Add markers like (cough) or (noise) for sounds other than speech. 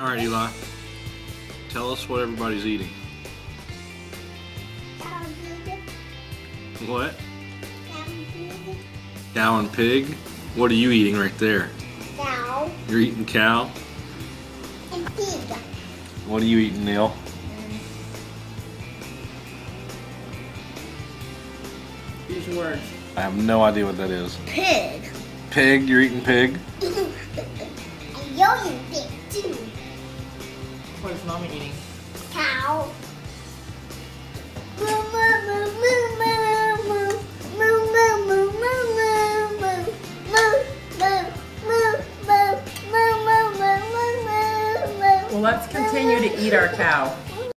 All right, Eli. Tell us what everybody's eating. What? Cow and pig? What are you eating right there? Cow You're eating cow? and pig. What are you eating, Neil? Use your words. I have no idea what that is. Pig. Pig? You're eating pig? (laughs) and you're eating pig too is eating? Cow. Well, let's continue to eat our cow.